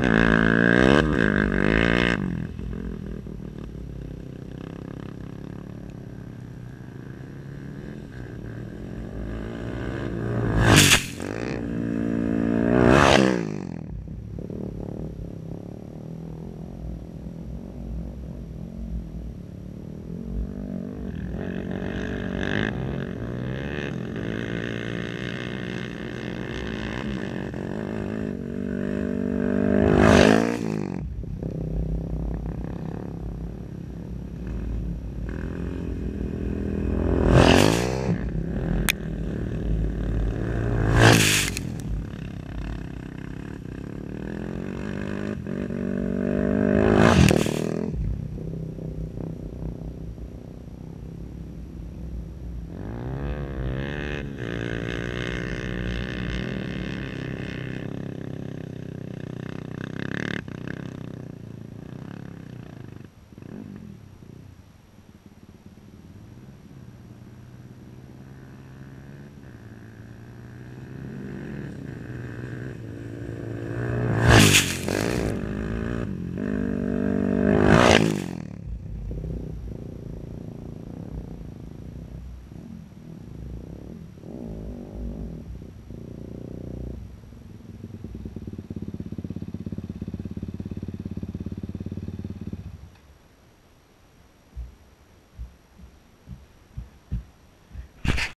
Yeah.